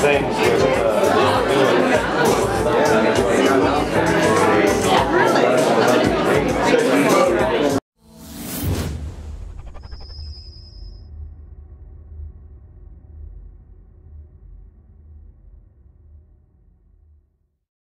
things with uh,